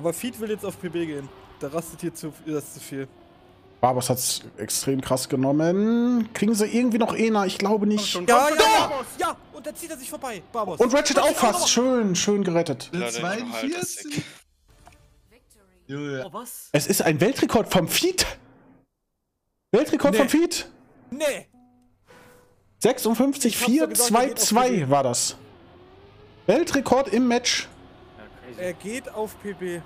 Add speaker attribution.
Speaker 1: Aber Feed will jetzt auf PB gehen. Der rastet hier zu, das ist zu viel.
Speaker 2: Barbos hat's extrem krass genommen. Kriegen sie irgendwie noch Ena? Ich glaube nicht.
Speaker 3: schon.
Speaker 1: Ja,
Speaker 3: Komm,
Speaker 1: ja,
Speaker 3: komm,
Speaker 1: Barbos! Ja! Und dann zieht er sich vorbei. Barbos.
Speaker 2: Und Ratchet auch fast. Schön, schön gerettet.
Speaker 4: Der
Speaker 3: Leider nicht noch
Speaker 4: 42. Junge.
Speaker 3: Oh, was?
Speaker 2: Es ist ein Weltrekord vom Feed. Weltrekord
Speaker 1: Nee.
Speaker 2: vom Feed.
Speaker 1: Nee!
Speaker 2: 56,
Speaker 1: Ich hab's
Speaker 2: 4,
Speaker 1: doch gesagt,
Speaker 2: 2,
Speaker 1: er geht auf
Speaker 2: 2
Speaker 1: PB.
Speaker 2: war das. Weltrekord im Match.
Speaker 1: Er geht auf PB.